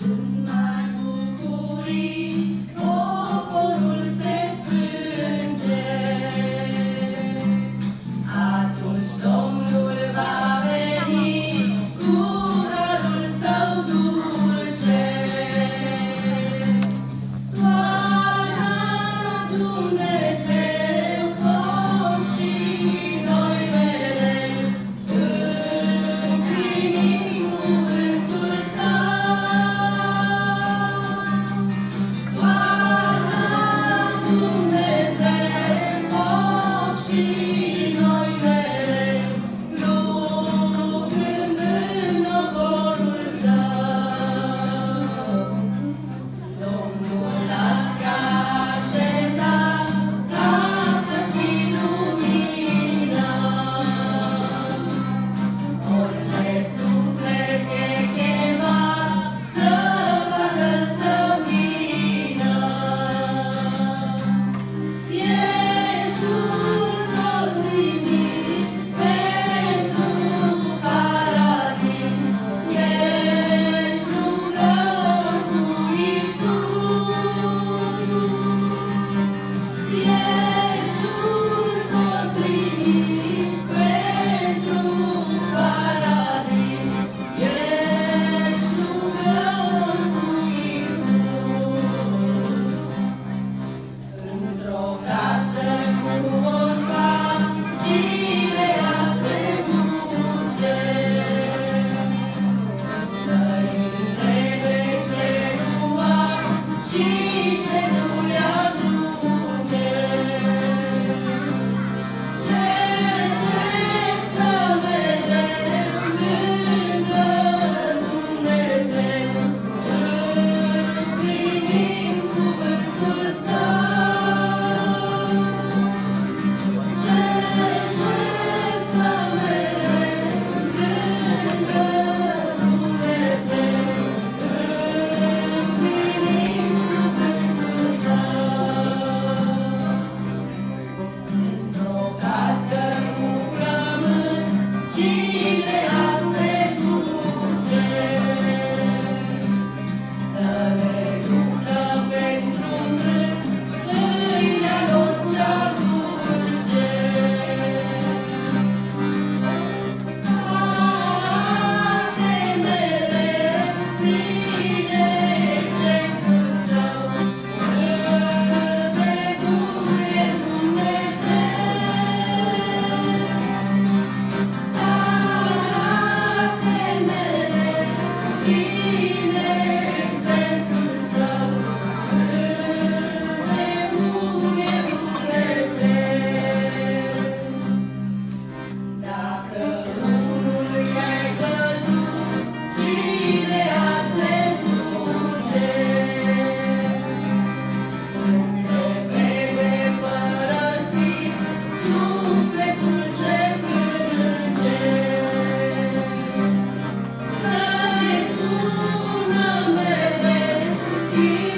see.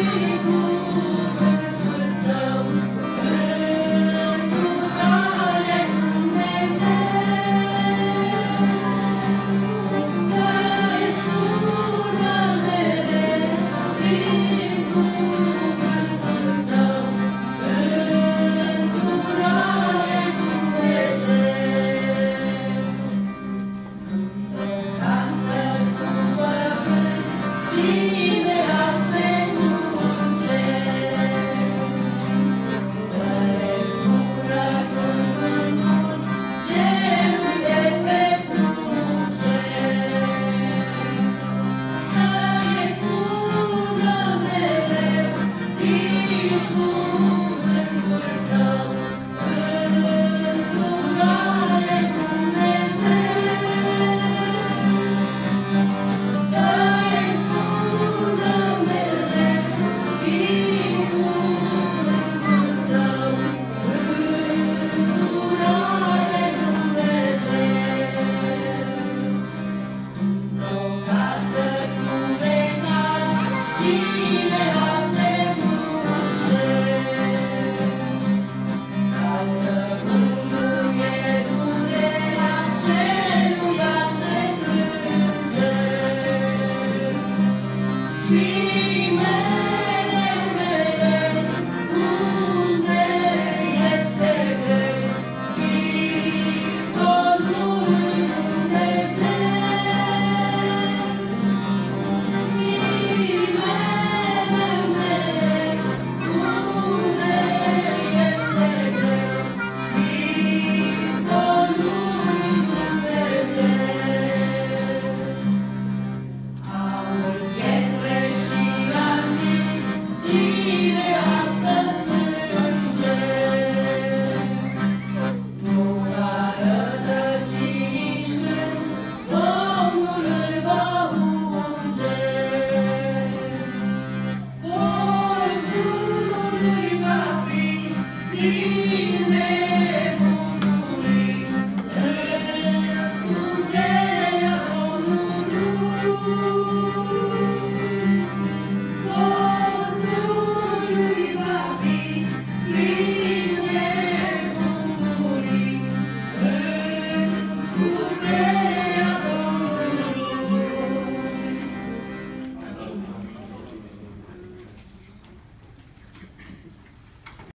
Hallelujah.